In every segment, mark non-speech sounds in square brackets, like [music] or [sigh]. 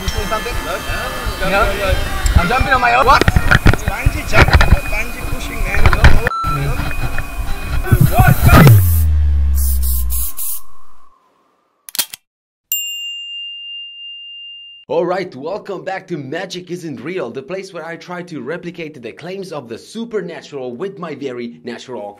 Push me something? No, no, No? no, no. I'm jumping on my own. What? Bungee jump, bungee pushing, man. Alright, welcome back to Magic Isn't Real, the place where I try to replicate the claims of the supernatural with my very natural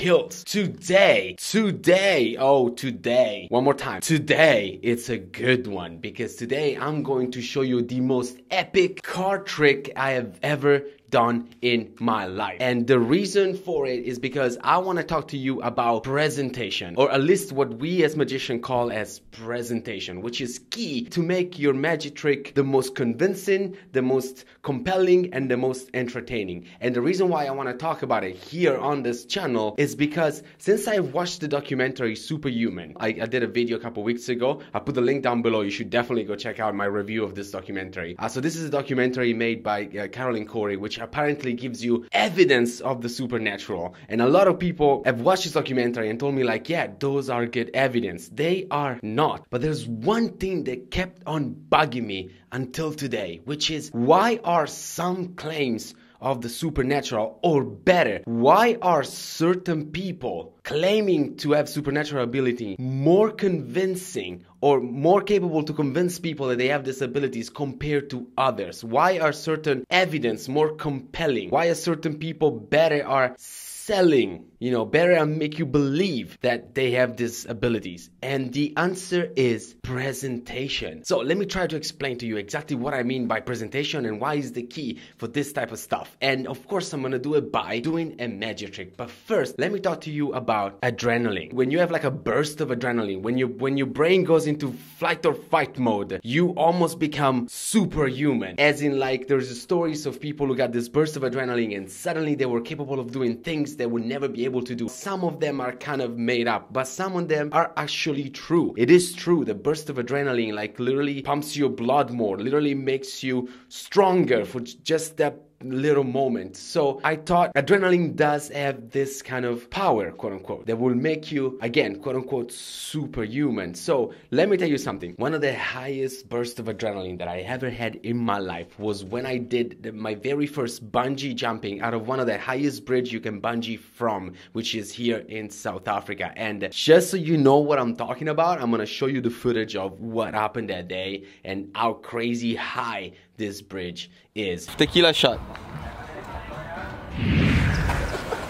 skills. Today, today, oh, today, one more time. Today, it's a good one because today I'm going to show you the most epic card trick I have ever done in my life. And the reason for it is because I want to talk to you about presentation or at least what we as magician call as presentation, which is key to make your magic trick the most convincing, the most compelling and the most entertaining. And the reason why I want to talk about it here on this channel is because since I watched the documentary Superhuman, I, I did a video a couple weeks ago. I put the link down below. You should definitely go check out my review of this documentary. Uh, so this is a documentary made by uh, Caroline Cory, which apparently gives you evidence of the supernatural. And a lot of people have watched this documentary and told me like, yeah, those are good evidence. They are not. But there's one thing that kept on bugging me until today, which is why are some claims of the supernatural or better why are certain people claiming to have supernatural ability more convincing or more capable to convince people that they have these abilities compared to others? Why are certain evidence more compelling? Why are certain people better are selling you know better make you believe that they have these abilities. And the answer is presentation. So let me try to explain to you exactly what i mean by presentation and why is the key for this type of stuff. And of course i'm gonna do it by doing a magic trick. But first let me talk to you about adrenaline. When you have like a burst of adrenaline when you when your brain goes into flight or fight mode you almost become superhuman. As in like there's stories of people who got this burst of adrenaline and suddenly they were capable of doing things they would never be able to do. Some of them are kind of made up but some of them are actually true. It is true the burst of adrenaline like literally pumps your blood more literally makes you stronger for just that little moment. So I thought adrenaline does have this kind of power, quote unquote, that will make you, again, quote unquote, superhuman. So let me tell you something. One of the highest bursts of adrenaline that I ever had in my life was when I did the, my very first bungee jumping out of one of the highest bridge you can bungee from, which is here in South Africa. And just so you know what I'm talking about, I'm gonna show you the footage of what happened that day and how crazy high this bridge is. Tequila shot.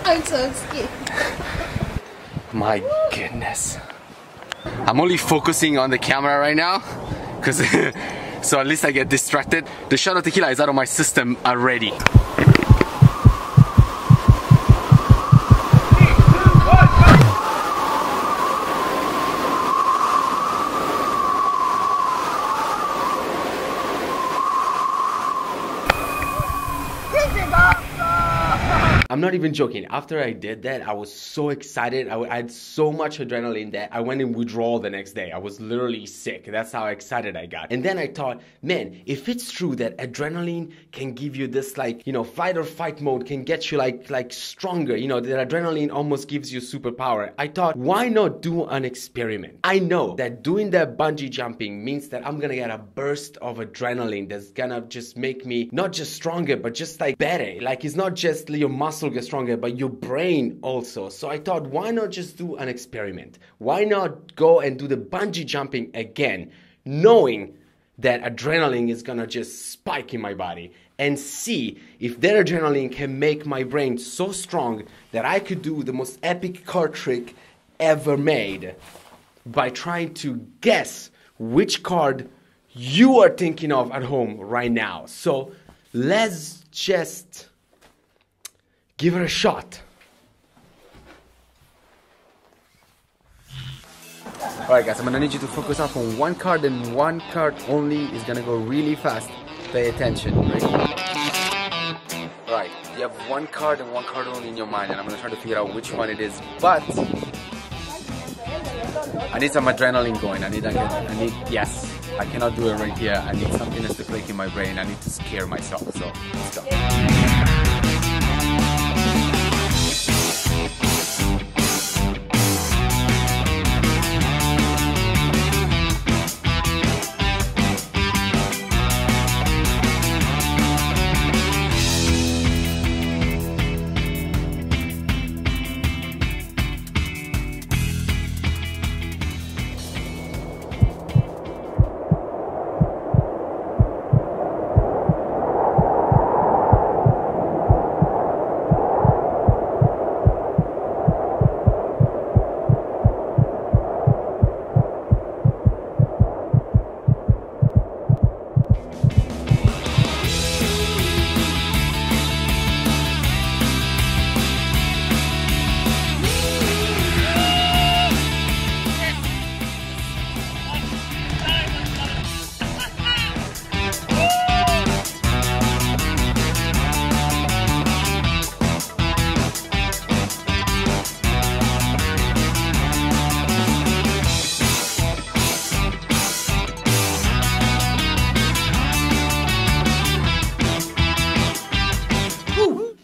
I'm so scared. My goodness. I'm only focusing on the camera right now because [laughs] so at least I get distracted. The shot of tequila is out of my system already. I'm not even joking. After I did that, I was so excited. I, I had so much adrenaline that I went in withdrawal the next day. I was literally sick. That's how excited I got. And then I thought, man, if it's true that adrenaline can give you this like, you know, fight or fight mode can get you like like stronger, you know, that adrenaline almost gives you superpower. I thought, why not do an experiment? I know that doing that bungee jumping means that I'm gonna get a burst of adrenaline that's gonna just make me not just stronger, but just like better. Like it's not just your muscle get stronger, but your brain also. So I thought, why not just do an experiment? Why not go and do the bungee jumping again, knowing that adrenaline is gonna just spike in my body and see if that adrenaline can make my brain so strong that I could do the most epic card trick ever made by trying to guess which card you are thinking of at home right now. So let's just give it a shot. Alright guys, I'm gonna need you to focus up on one card and one card only is gonna go really fast. Pay attention. Ready? Alright, you have one card and one card only in your mind and I'm gonna try to figure out which one it is. But I need some adrenaline going. I need, I need, yes. I cannot do it right here. I need something that's to click in my brain. I need to scare myself. So let's go.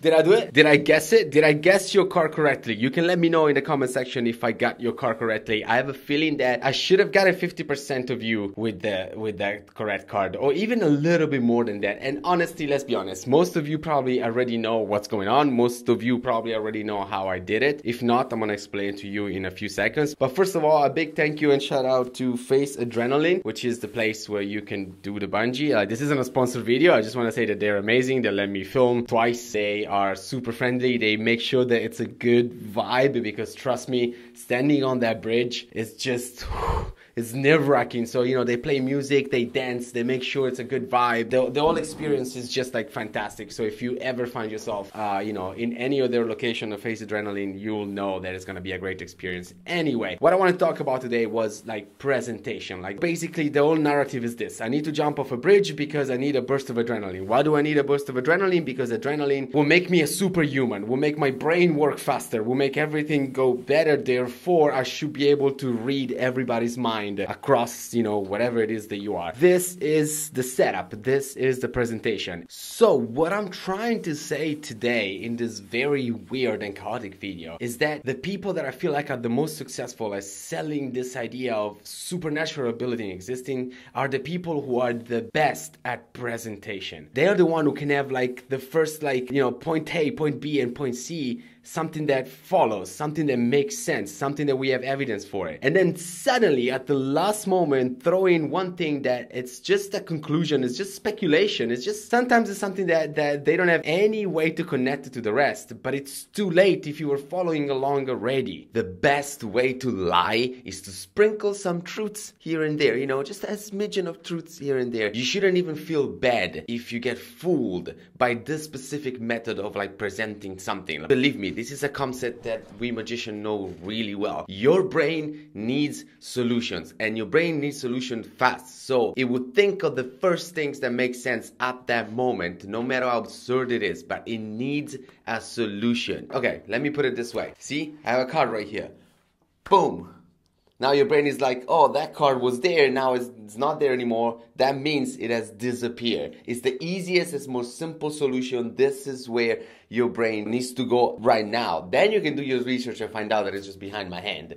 Did I do it? Did I guess it? Did I guess your car correctly? You can let me know in the comment section if I got your car correctly. I have a feeling that I should have gotten 50% of you with the with that correct card or even a little bit more than that. And honestly, let's be honest, most of you probably already know what's going on. Most of you probably already know how I did it. If not, I'm gonna explain to you in a few seconds. But first of all, a big thank you and shout out to Face Adrenalin, which is the place where you can do the bungee. Uh, this isn't a sponsored video. I just want to say that they're amazing. They let me film twice. They are super friendly. They make sure that it's a good vibe because trust me, standing on that bridge is just [sighs] it's nerve wracking. So, you know, they play music, they dance, they make sure it's a good vibe. The, the whole experience is just like fantastic. So, if you ever find yourself, uh, you know, in any other location of Face Adrenalin, you'll know that it's gonna be a great experience. Anyway, what I want to talk about today was like presentation. Like, basically, the whole narrative is this I need to jump off a bridge because I need a burst of adrenaline. Why do I need a burst of adrenaline? Because adrenaline will make me a superhuman, will make my brain work faster, will make everything go better. Therefore, I should be able to read everybody's mind across, you know, whatever it is that you are. This is the setup. This is the presentation. So what I'm trying to say today in this very weird and chaotic video is that the people that I feel like are the most successful at selling this idea of supernatural ability existing are the people who are the best at presentation. They are the one who can have like the first like, you know, point A, point B and point C something that follows, something that makes sense, something that we have evidence for it. And then suddenly at the last moment throw in one thing that it's just a conclusion, it's just speculation, it's just sometimes it's something that, that they don't have any way to connect to the rest, but it's too late if you were following along already. The best way to lie is to sprinkle some truths here and there, you know, just a smidgen of truths here and there. You shouldn't even feel bad if you get fooled by this specific method of like presenting something. Believe me, this is a concept that we magicians know really well. Your brain needs solutions and your brain needs solutions fast. So it would think of the first things that make sense at that moment, no matter how absurd it is, but it needs a solution. Okay, let me put it this way. See, I have a card right here. Boom. Now your brain is like, oh, that card was there, now it's, it's, not there anymore. That means it has disappeared. It's the easiest, it's most simple solution. This is where your brain needs to go right now. Then you can do your research and find out that it's just behind my hand.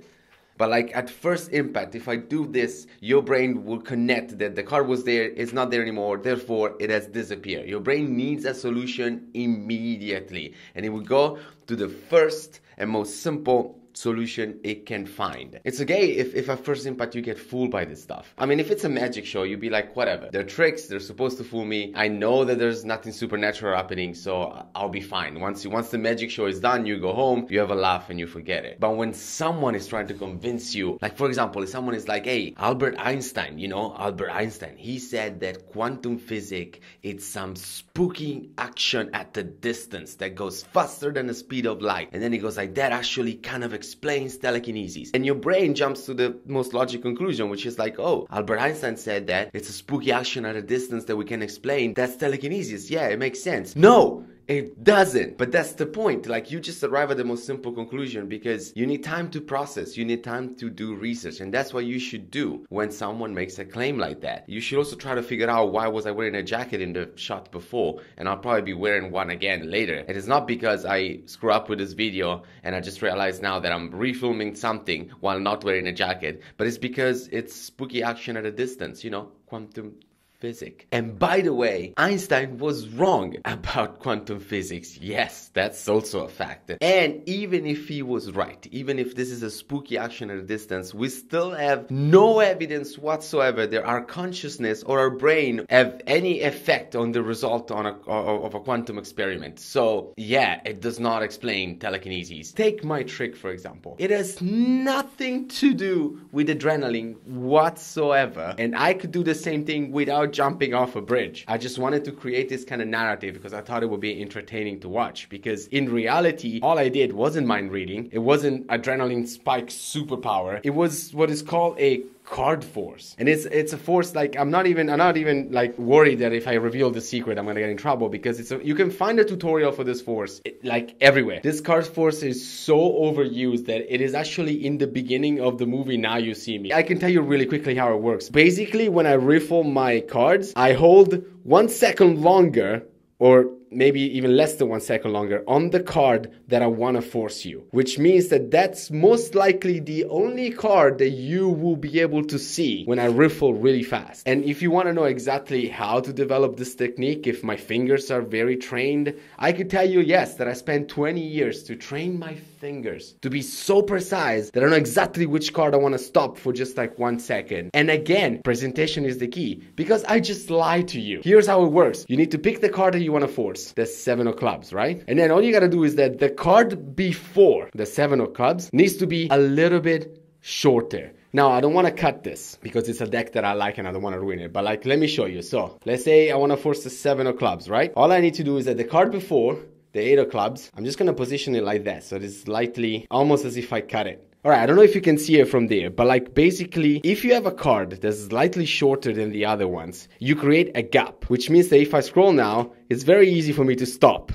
But like at first impact, if I do this, your brain will connect that the car was there, it's not there anymore, therefore it has disappeared. Your brain needs a solution immediately. And it will go to the first and most simple solution it can find. It's okay if, if at first impact you get fooled by this stuff. I mean, if it's a magic show, you'd be like, whatever. They're tricks, they're supposed to fool me. I know that there's nothing supernatural happening, so I'll be fine. Once once the magic show is done, you go home, you have a laugh and you forget it. But when someone is trying to convince you, like for example, if someone is like, hey, Albert Einstein, you know, Albert Einstein, he said that quantum physics it's some spooky action at the distance that goes faster than the speed of light. And then he goes like, that actually kind of explains telekinesis. And your brain jumps to the most logical conclusion, which is like, oh, Albert Einstein said that it's a spooky action at a distance that we can explain. That's telekinesis. Yeah, it makes sense. No! It doesn't. But that's the point. Like you just arrive at the most simple conclusion because you need time to process. You need time to do research. And that's what you should do when someone makes a claim like that. You should also try to figure out why was I wearing a jacket in the shot before and I'll probably be wearing one again later. It is not because I screw up with this video and I just realized now that I'm refilming something while not wearing a jacket, but it's because it's spooky action at a distance, you know, quantum physics. And by the way, Einstein was wrong [laughs] about quantum physics. Yes, that's also a fact. And even if he was right, even if this is a spooky action at a distance, we still have no evidence whatsoever that our consciousness or our brain have any effect on the result on a, of a quantum experiment. So yeah, it does not explain telekinesis. Take my trick, for example. It has nothing to do with adrenaline whatsoever. And I could do the same thing without jumping off a bridge. I just wanted to create this kind of narrative because I thought it would be entertaining to watch. Because in reality, all I did wasn't mind reading, it wasn't adrenaline spike superpower, it was what is called a card force. And it's it's a force like i'm not even i'm not even like worried that if i reveal the secret i'm gonna get in trouble because it's a, you can find a tutorial for this force it, like everywhere. This card force is so overused that it is actually in the beginning of the movie now you see me. I can tell you really quickly how it works. Basically when i riffle my cards i hold one second longer or maybe even less than one second longer on the card that I want to force you, which means that that's most likely the only card that you will be able to see when I riffle really fast. And if you want to know exactly how to develop this technique, if my fingers are very trained, I could tell you yes, that I spent 20 years to train my fingers to be so precise that I know exactly which card I want to stop for just like one second. And again, presentation is the key because I just lied to you. Here's how it works. You need to pick the card that you want to force, the seven of clubs, right? And then all you gotta do is that the card before the seven of clubs needs to be a little bit shorter. Now, I don't want to cut this because it's a deck that I like and I don't want to ruin it. But like, let me show you. So let's say I want to force the seven of clubs, right? All I need to do is that the card before the eight of clubs, I'm just going to position it like that. So it's slightly, almost as if I cut it. All right, I don't know if you can see it from there, but like basically, if you have a card that's slightly shorter than the other ones, you create a gap, which means that if I scroll now, it's very easy for me to stop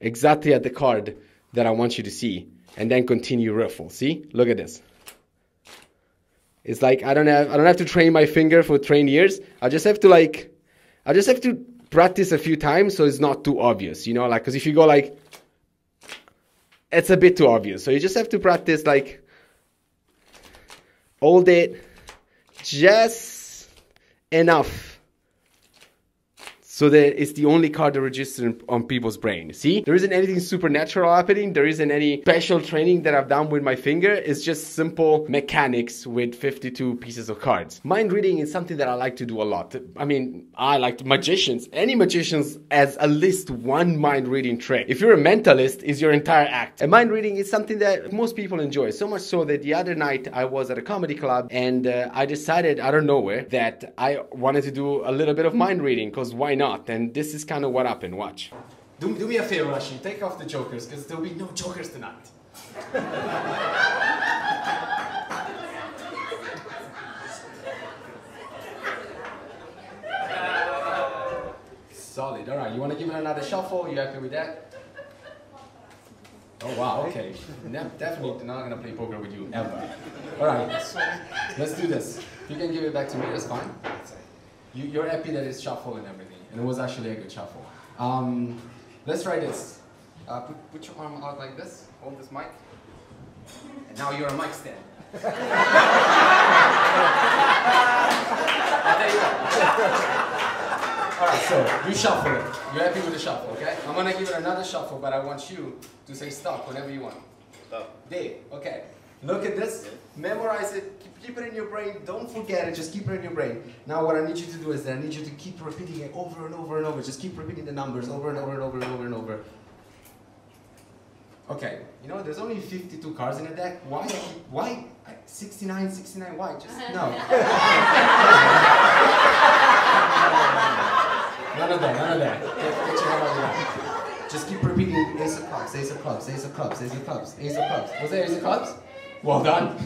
exactly at the card that I want you to see and then continue riffle. See, look at this. It's like I don't have I don't have to train my finger for train years. I just have to like I just have to practice a few times so it's not too obvious, you know, like because if you go like it's a bit too obvious. So you just have to practice like hold it. Just enough so that it's the only card that registers on people's brain. See, there isn't anything supernatural happening. There isn't any special training that I've done with my finger. It's just simple mechanics with 52 pieces of cards. Mind reading is something that I like to do a lot. I mean, I like magicians. Any magicians has at least one mind reading trick. If you're a mentalist, is your entire act. And mind reading is something that most people enjoy. So much so that the other night I was at a comedy club and uh, I decided out of nowhere that I wanted to do a little bit of mind reading because why not? Not. And this is kind of what happened. Watch. Do, do me a favor, Rashid. Take off the jokers, because there'll be no jokers tonight. Solid. All right. You want to give it another shuffle? You happy with that? Oh wow. Okay. Ne- definitely not gonna play poker with you ever. All right. Let's do this. You can give it back to me. That's fine. You, you're happy that it's shuffle and everything and it was actually a good shuffle. Um, let's try this. Uh, put, put your arm out like this, hold this mic, and now you're a mic stand. [laughs] I'll tell you what. Alright, so you shuffle it. You're happy with the shuffle, okay? I'm gonna give it another shuffle, but I want you to say stop whenever you want. Stop. There, okay. Look at this, memorize it, keep, it in your brain, don't forget it, just keep it in your brain. Now what I need you to do is that I need you to keep repeating it over and over and over, just keep repeating the numbers over and over and over and over and over. Okay, you know, there's only 52 cards in a deck. Why? Why? 69, 69, why? Just, no. [laughs] none of that, none of that. Get, get your head out. Just keep repeating ace of clubs, ace of clubs, ace of clubs, ace of clubs, ace of clubs. Was there ace of clubs? Well done.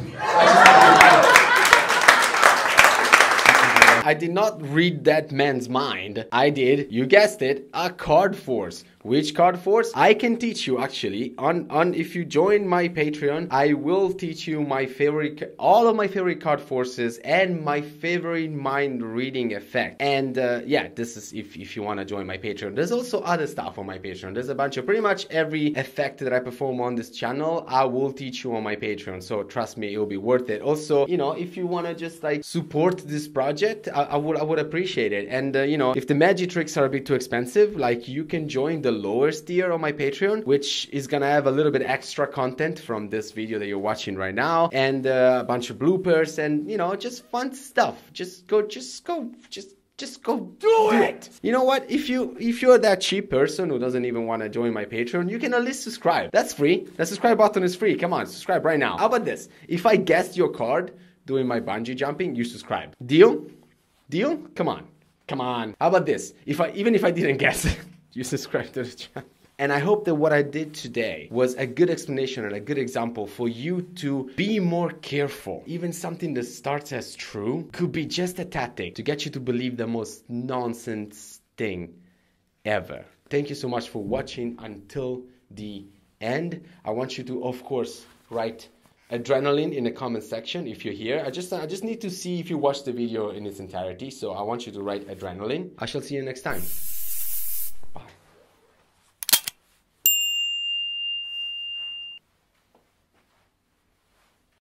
I did not read that man's mind. I did, you guessed it, a card force. Which card force? I can teach you actually on on if you join my Patreon, I will teach you my favorite all of my favorite card forces and my favorite mind reading effect. And uh, yeah, this is if if you want to join my Patreon. There's also other stuff on my Patreon. There's a bunch of pretty much every effect that I perform on this channel, I will teach you on my Patreon. So trust me, it will be worth it. Also, you know, if you want to just like support this project, I, I, would I would appreciate it. And uh, you know, if the magic tricks are a bit too expensive, like you can join the the lowest tier on my Patreon, which is gonna have a little bit extra content from this video that you're watching right now, and uh, a bunch of bloopers, and you know, just fun stuff. Just go, just go, just just go do it. You know what? If you if you're that cheap person who doesn't even want to join my Patreon, you can at least subscribe. That's free. The subscribe button is free. Come on, subscribe right now. How about this? If I guessed your card doing my bungee jumping, you subscribe. Deal? Deal? Come on. Come on. How about this? If I even if I didn't [laughs] guess you subscribe to the channel. And I hope that what I did today was a good explanation and a good example for you to be more careful. Even something that starts as true could be just a tactic to get you to believe the most nonsense thing ever. Thank you so much for watching until the end. I want you to, of course, write adrenaline in the comment section if you're here. I just I just need to see if you watched the video in its entirety. So I want you to write adrenaline. I shall see you next time.